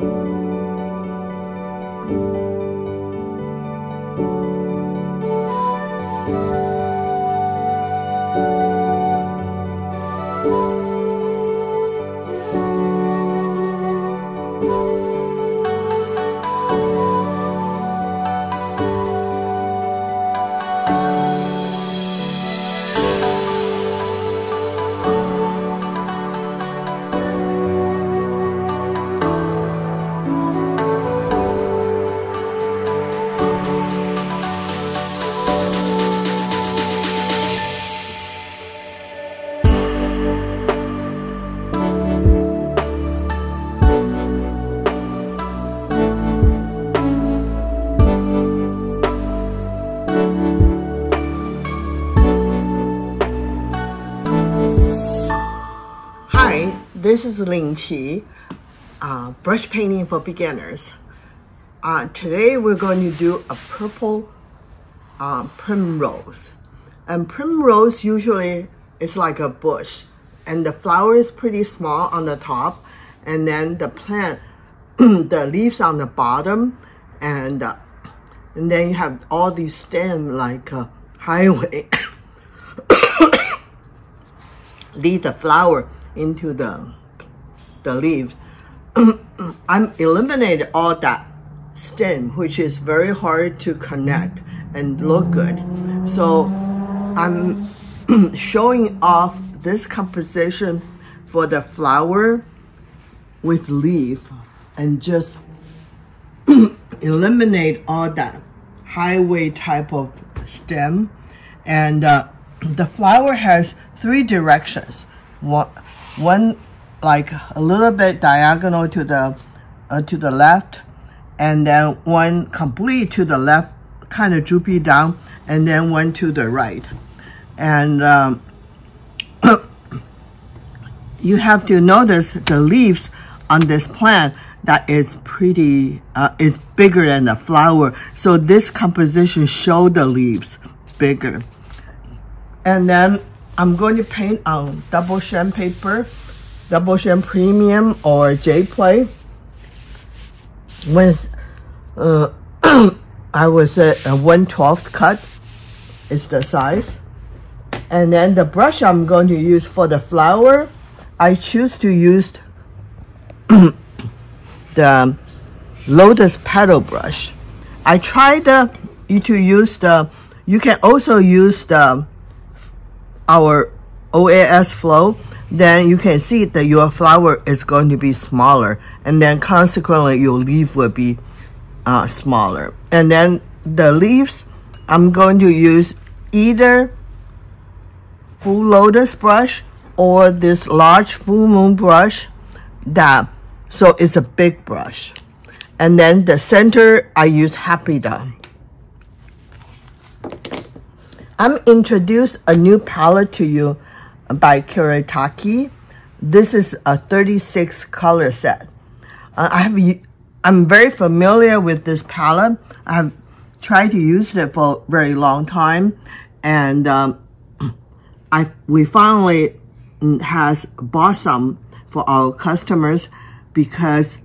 Hi, this is Ling Chi, uh, brush painting for beginners. Uh, today we're going to do a purple uh, primrose. And primrose usually is like a bush and the flower is pretty small on the top and then the plant, the leaves on the bottom and, uh, and then you have all these stem like a highway lead the flower into the the leaf. I'm eliminated all that stem, which is very hard to connect and look good. So I'm showing off this composition for the flower with leaf and just eliminate all that highway type of stem. And uh, the flower has three directions. One, one like a little bit diagonal to the uh, to the left, and then one complete to the left, kind of droopy down, and then one to the right. And um, you have to notice the leaves on this plant that is pretty, uh, is bigger than the flower. So this composition show the leaves bigger. And then I'm going to paint on double Xuan paper, double Xuan premium or J-Play. When uh, I was at a 1 12th cut is the size. And then the brush I'm going to use for the flower, I choose to use the lotus petal brush. I tried to use the, you can also use the our OAS flow, then you can see that your flower is going to be smaller and then consequently your leaf will be uh, smaller. And then the leaves, I'm going to use either full lotus brush or this large full moon brush that, so it's a big brush. And then the center, I use Happy Dot. I'm introduce a new palette to you by Kuretake. This is a 36 color set. Uh, I have, I'm very familiar with this palette. I have tried to use it for a very long time. And um, I we finally mm, has bought some for our customers because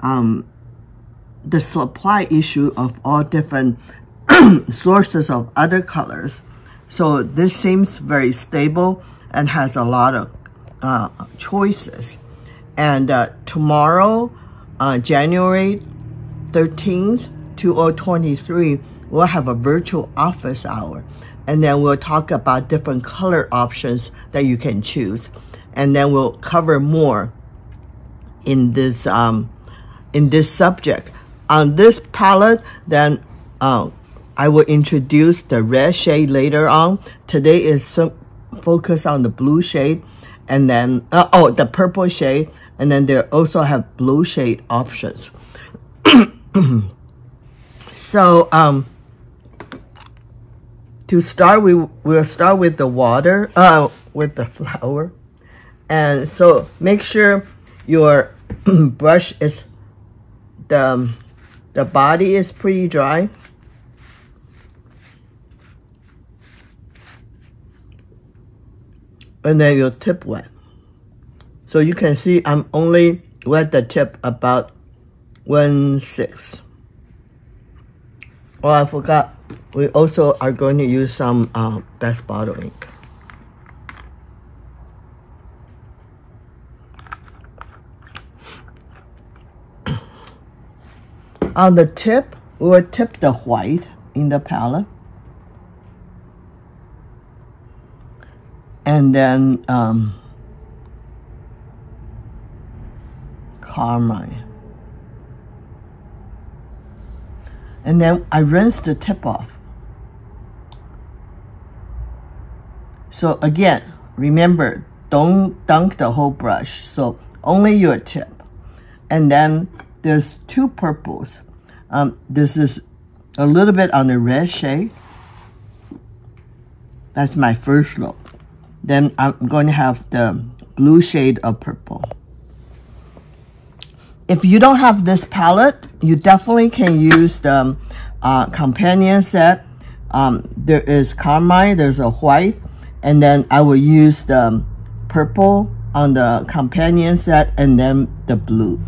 um, the supply issue of all different sources of other colors. So this seems very stable and has a lot of uh, choices. And uh, tomorrow, uh, January 13th, 2023, we'll have a virtual office hour. And then we'll talk about different color options that you can choose. And then we'll cover more in this, um, in this subject. On this palette, then uh, I will introduce the red shade later on. Today is some focus on the blue shade and then, uh, oh, the purple shade. And then they also have blue shade options. so, um, to start, we will start with the water, uh, with the flower. And so make sure your brush is, the, the body is pretty dry. And then your tip wet. So you can see I'm only wet the tip about one six. Oh, I forgot. We also are going to use some uh, best bottle ink. On the tip, we will tip the white in the palette. And then um, carmine. And then I rinse the tip off. So again, remember, don't dunk the whole brush. So only your tip. And then there's two purples. Um, this is a little bit on the red shade. That's my first look. Then I'm going to have the blue shade of purple. If you don't have this palette, you definitely can use the uh, companion set. Um, there is carmine, there's a white, and then I will use the purple on the companion set and then the blue.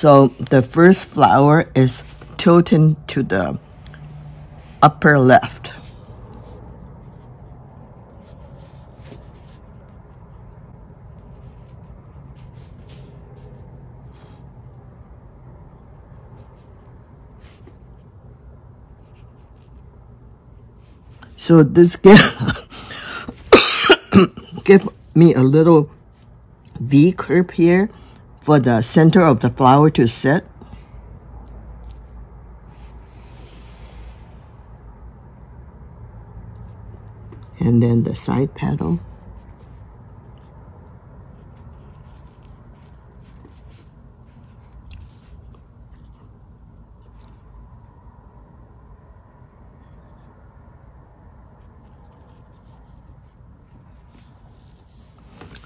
So the first flower is tilting to the upper left. So this give, give me a little V curve here for the center of the flower to sit. And then the side petal.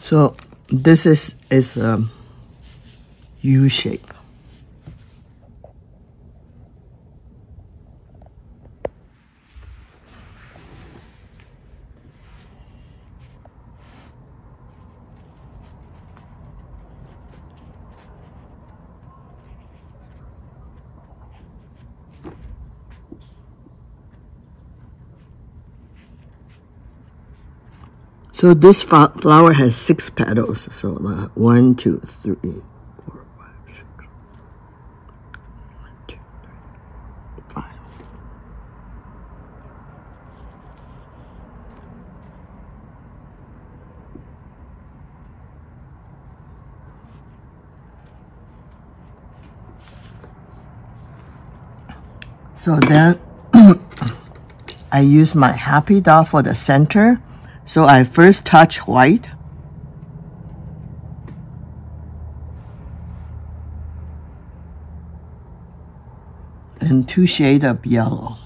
So this is is um, U shape. So this flower has six petals. So uh, one, two, three, So then I use my happy dot for the center. So I first touch white. And two shades of yellow.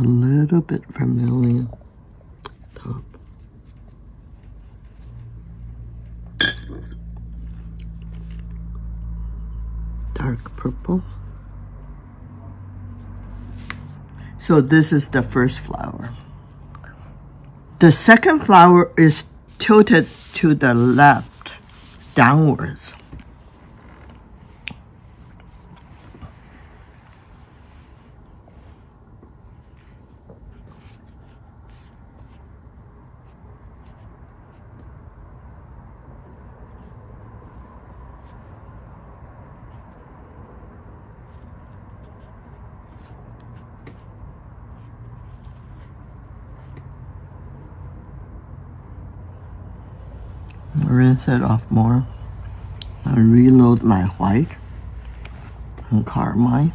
A little bit vermilion top. Dark purple. So this is the first flower. The second flower is tilted to the left, downwards. Rinse it off more. I reload my white and carmine.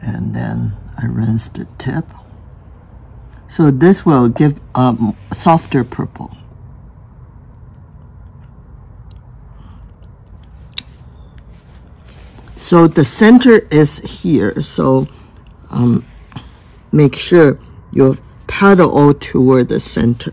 and then I rinse the tip. So this will give a softer purple. So the center is here. So um, make sure you paddle all toward the center.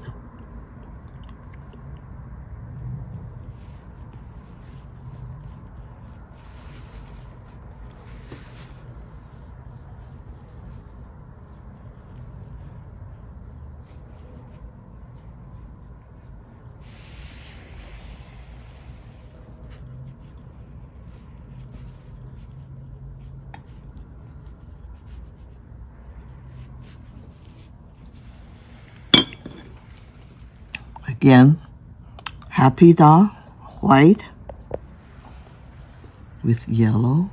Again, happy dot, white with yellow.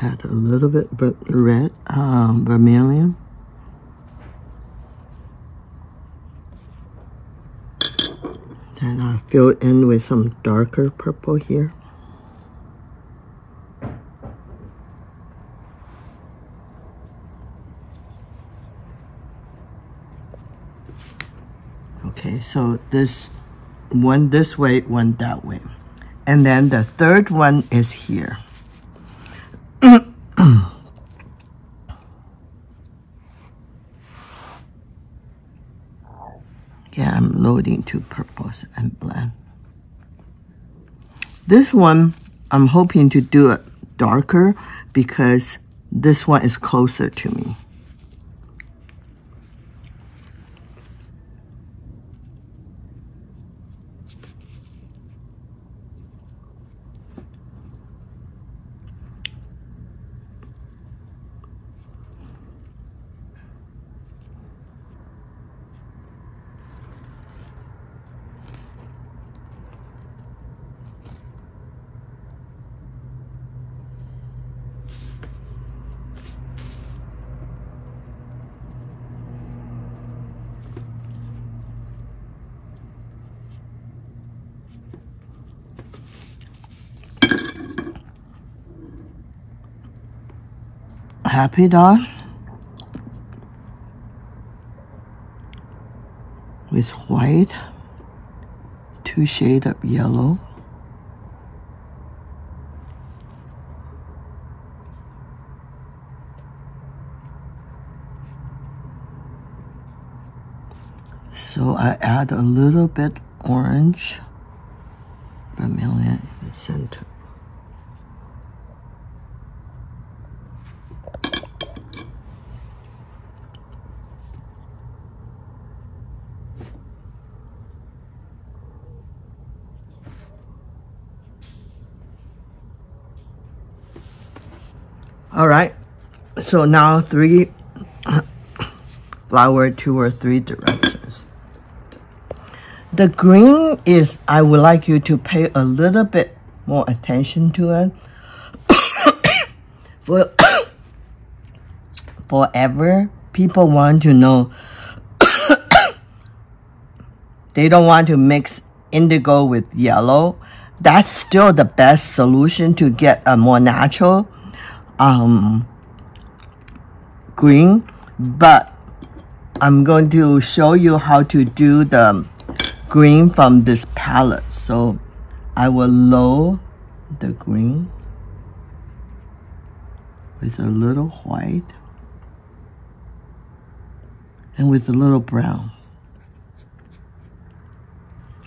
Add a little bit red, um, vermilion. Then I fill in with some darker purple here. Okay, so this one this way, one that way. And then the third one is here. yeah, I'm loading two purples and blend. This one, I'm hoping to do it darker because this one is closer to me. Happy dot with white, two shade of yellow. So I add a little bit orange vermilion in the center. All right. So now three flower two or three directions. The green is, I would like you to pay a little bit more attention to it. For forever, people want to know. they don't want to mix indigo with yellow. That's still the best solution to get a more natural um, green, but I'm going to show you how to do the green from this palette. So I will load the green with a little white and with a little brown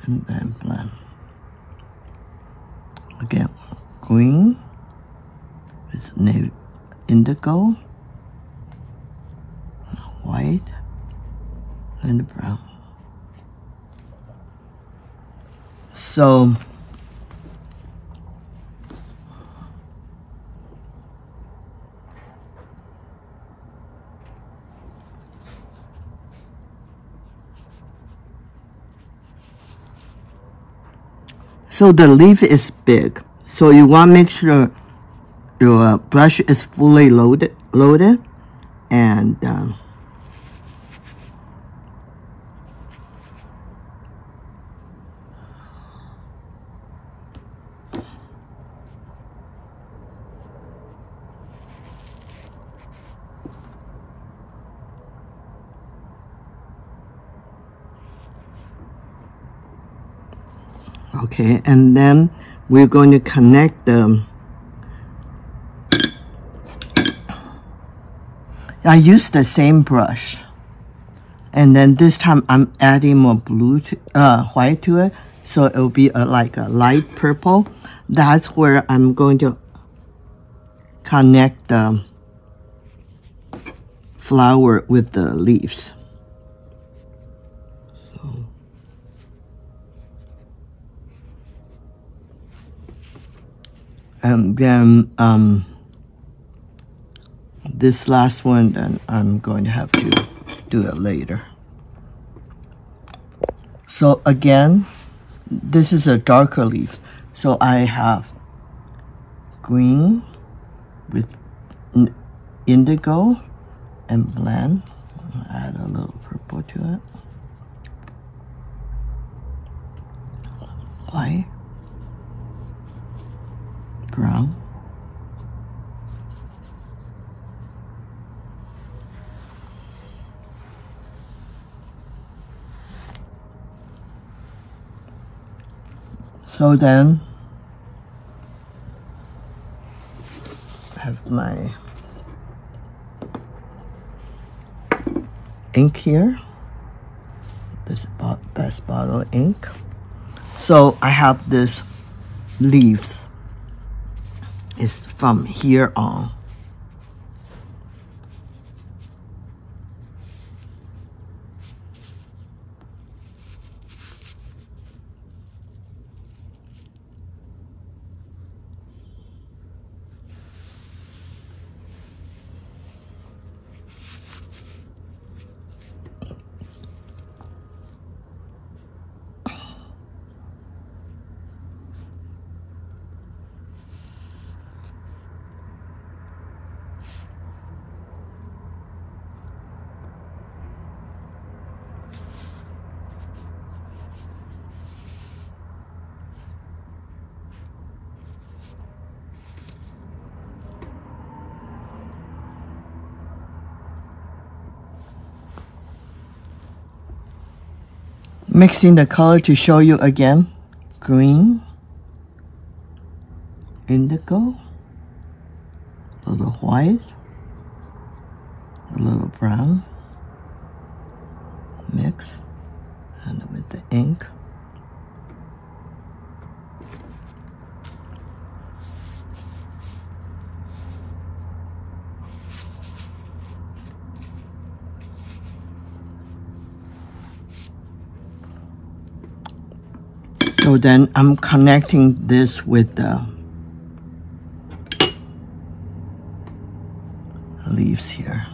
and then blend. Again, green with navy indigo, white, and brown. So, so the leaf is big. So you want to make sure your uh, brush is fully loaded loaded and um, okay and then we're going to connect the I use the same brush. And then this time I'm adding more blue to, uh, white to it. So it'll be a, like a light purple. That's where I'm going to connect the flower with the leaves. And then um, this last one, then I'm going to have to do it later. So again, this is a darker leaf. So I have green with indigo and blend. Add a little purple to it. White. Brown. So then, I have my ink here. This best bottle ink. So I have this leaves. It's from here on. Mixing the color to show you again. Green indigo a little white a little brown. Mix and with the ink So then I'm connecting this with the leaves here.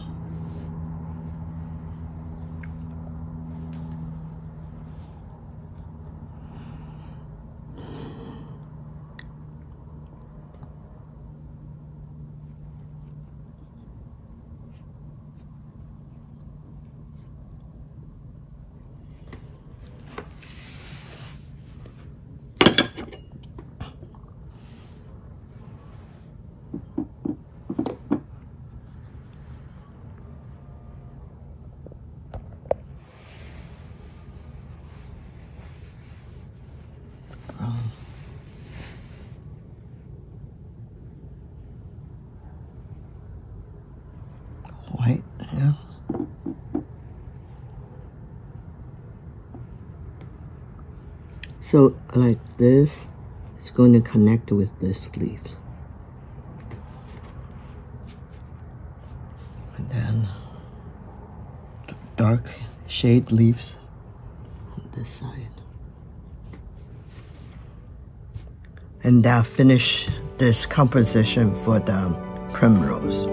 So like this, it's going to connect with this leaf, And then dark shade leaves on this side. And that finish this composition for the primrose.